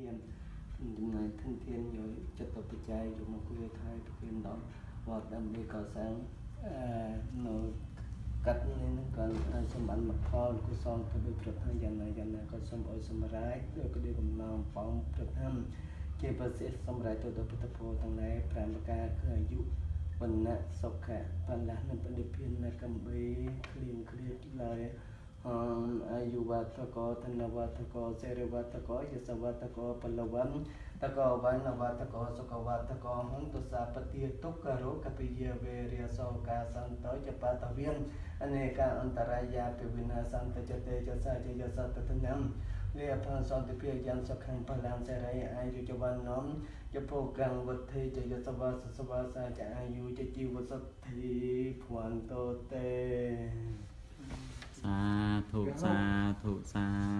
ធានចំណាយធនធានយកចិត្តទៅបច្ច័យយកមកគួយថៃប្រគិនដល់វត្តដើម្បីកសាងអឺនៅកាត់នេះនឹងក៏សម្បត្តិមកផលកុសលទៅដោយប្រធានយ៉ាងណាយ៉ាងណាក៏សូមឲ្យសម្រេចដោយក្តីកំណងបងប្រធានជាប្រសិទ្ធសម្រេចទៅដល់ពុទ្ធពលទាំងឡាយ5ប្រការគឺអាយុវណ្ណៈសុខៈបណ្ដានឹងបនិព្វាននៅកំបីគ្លៀងគ្លៀតឡើយ អមអាយុវត្តកោធនវត្តកោសេរវត្តកោយសវត្តកោពលវំតកោវណ្ណវត្តកោសុខវត្តកោហន្តុសាបតិទុក្ខរោគពិយវេរិយសោកាសន្តោចបតវៀនអនេកអន្តរាយាពិវិនាសន្តចតេចសាជយសតតញំវាផនសន្តិភិយ៉ាងសុខំបលានសេរីអាយុចវណ្ណំយពោកੰវត្ថិចយសវាសសវាសាចអាយុចជីវសទ្ធិភវន្តោតេសា ធុសាធុសាធុ